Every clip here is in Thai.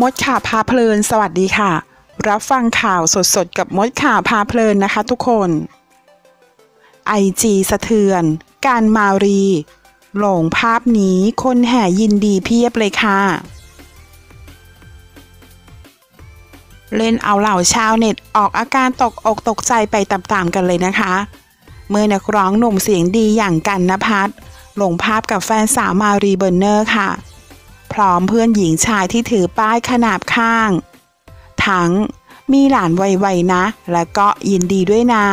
มดข่าพาเพลิน สวัสดีค่ะ รับฟังข่าวสดๆ กับมดข่าพาเพลินนะคะทุกคนไอจีสะเทือน กัน-มารี ลงภาพนี้คนแห่ยินดีเพียบเลยค่ะ เล่นเอาเหล่าชาวเน็ตออกอาการตกอกตกใจไปตามๆกันเลยนะคะ เมื่อนักร้องหนุ่มเสียงดีอย่างกันนภัทลงภาพกับแฟนสาวมารีเบอร์เนอร์ค่ะ พร้อมเพื่อนหญิงชายที่ถือป้ายขนาบข้าง ทั้งมีหลานไวๆนะ และก็ยินดีด้วยนะ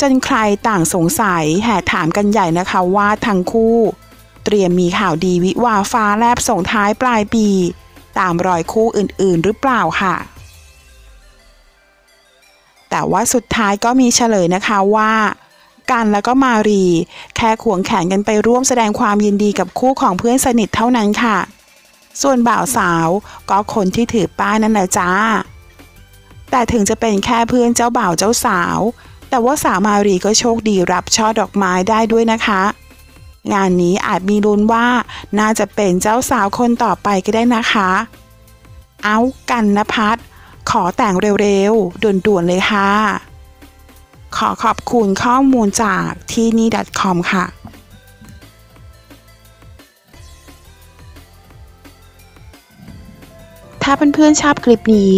จนใครต่างสงสัยแห่ถามกันใหญ่นะคะว่าทั้งคู่ เตรียมมีข่าวดีวิวาฟ้าแลบส่งท้ายปลายปี ตามรอยคู่อื่นๆหรือเปล่าค่ะ แต่ว่าสุดท้ายก็มีเฉลยนะคะว่ากันแล้วก็มารี แค่ขวงแขนกันไปร่วมแสดงความยินดีกับคู่ของเพื่อนสนิทเท่านั้นค่ะ ส่วนบ่าวสาวก็คนที่ถือป้ายนั่นแหละจ้า แต่ถึงจะเป็นแค่เพื่อนเจ้าบ่าวเจ้าสาว แต่ว่าสาวมารีก็โชคดีรับช่อดอกไม้ได้ด้วยนะคะ งานนี้อาจมีลุ้นว่าน่าจะเป็นเจ้าสาวคนต่อไปก็ได้นะคะ เอากันนพัฒขอแต่งเร็วๆ ด่วนๆเลยค่ะ ขอขอบคุณข้อมูลจากที่นี่ .com ค่ะาเพื่อนๆชอบคลิปนี้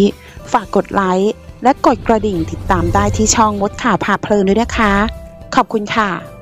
ฝากกดไลค์และกดกระดิ่งติดตามได้ที่ช่องมดข่าวพาเพลินด้วยนะคะ ขอบคุณค่ะ